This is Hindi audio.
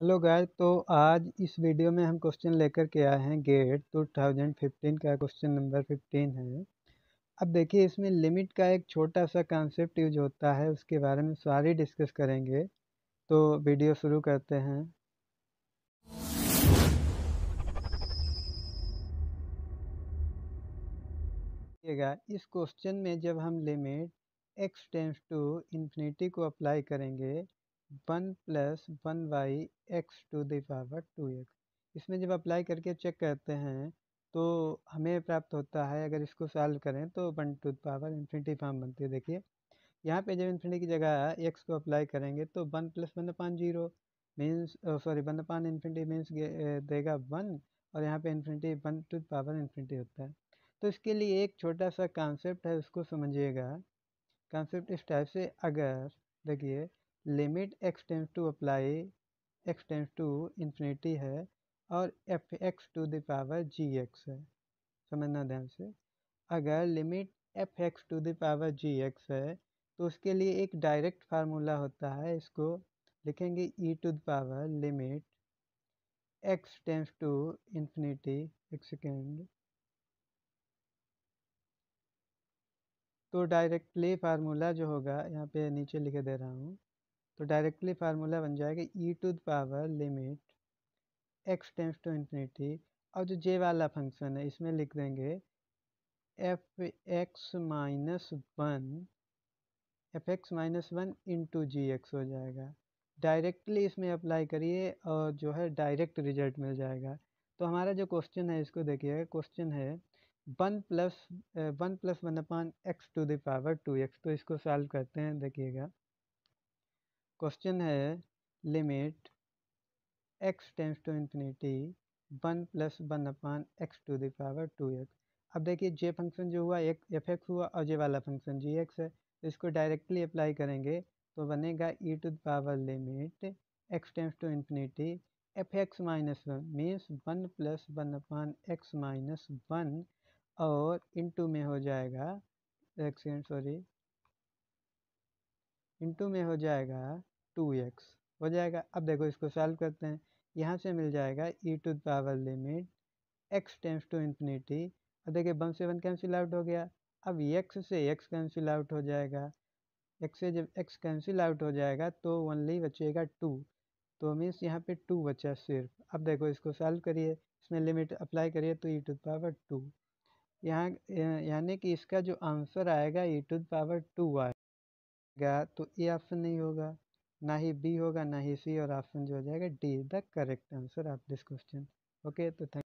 हेलो गाइस तो आज इस वीडियो में हम क्वेश्चन लेकर के आए हैं गेट 2015 का क्वेश्चन नंबर 15 है। अब देखिए, इसमें लिमिट का एक छोटा सा कॉन्सेप्ट यूज़ होता है, उसके बारे में सारी डिस्कस करेंगे। तो वीडियो शुरू करते हैं। देखिएगा इस क्वेश्चन में जब हम limit x tends to infinity को अप्लाई करेंगे one plus one by x to the power two x. इसमें जब अप्लाई करके चेक करते हैं तो हमें प्राप्त होता है, अगर इसको सॉल्व करें तो one to power infinity form बनती है। देखिए, यहाँ पे जब इन्फिनिटी की जगह एक्स को अप्लाई करेंगे तो one plus one upon zero means sorry one upon infinity means देगा वन, और यहाँ पे infinity one to power infinity होता है। तो इसके लिए एक छोटा सा कॉन्सेप्ट है, उसको समझिएगा। कॉन्सेप्ट इस टाइप से अगर, देखिए limit x tends to apply x tends to infinity है और f x to the power g x है। समझना ध्यान से। अगर limit f x to the power g x है तो उसके लिए एक डायरेक्ट फार्मूला होता है। इसको लिखेंगे e to the power limit x tends to infinity, एक सेकेंड। तो डायरेक्टली फार्मूला जो होगा, यहाँ पे नीचे लिखे दे रहा हूँ। तो डायरेक्टली फार्मूला बन जाएगा e to the power limit x tends to infinity और जो जे वाला फ़ंक्शन है, इसमें लिख देंगे f x minus one f x minus one into g x हो जाएगा। डायरेक्टली इसमें अप्लाई करिए और जो है डायरेक्ट रिज़ल्ट मिल जाएगा। तो हमारा जो क्वेश्चन है, इसको देखिएगा क्वेश्चन है one plus one plus one upon x to the power two x तो इसको सॉल्व करते हैं, देखिएगा। क्वेश्चन है, limit x tends to infinity one plus one upon x to the power two x अब देखिए जे फ़ंक्शन जो हुआ, एक एफ़ एक्स हुआ और जे वाला फ़ंक्शन जी एक्स है। तो इसको डायरेक्टली अप्लाई करेंगे तो बनेगा e to the power limit x tends to infinity f x minus one means one plus one upon x minus one और इंटू में हो जाएगा, एक सॉरी इंटू में हो जाएगा टू एक्स हो जाएगा। अब देखो इसको सॉल्व करते हैं। यहाँ से मिल जाएगा e to power limit x tends to infinity अब देखिए वन से वन कैंसिल आउट हो गया। अब एक्स से एक्स कैंसिल आउट हो जाएगा। एक्स से जब एक्स कैंसिल आउट हो जाएगा तो ओनली बचेगा टू तो मीन्स यहाँ पे टू बचा सिर्फ़। अब देखो इसको सॉल्व करिए। इसमें लिमिट अप्लाई करिए तो ई टू पावर टू यहाँ, यानी कि इसका जो आंसर आएगा ई टू पावर टू आएगा तो ए ऑप्शन नहीं होगा। ना ही बी होगा, ना ही सी और ऑप्शन जो हो जाएगा D the correct answer of this question okay तो थैंक